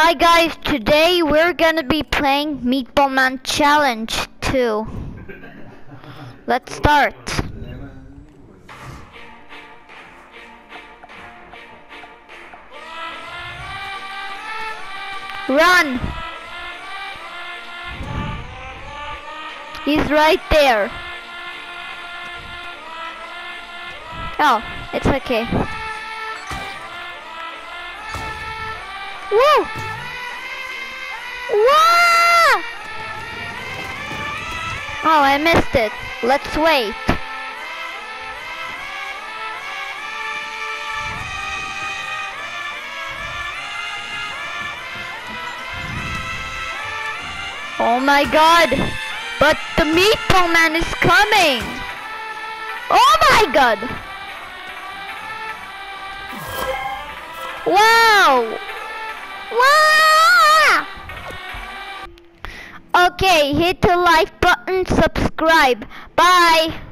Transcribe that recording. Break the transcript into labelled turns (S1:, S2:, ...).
S1: Hi guys, today we're gonna be playing Meatball Man Challenge 2. Let's start. Run! He's right there. Oh, it's okay. Woo! Whoa! Oh, I missed it. Let's wait. Oh my god! But the meatball man is coming! Oh my god! Wow! Wow! Okay, hit the like button, subscribe. Bye!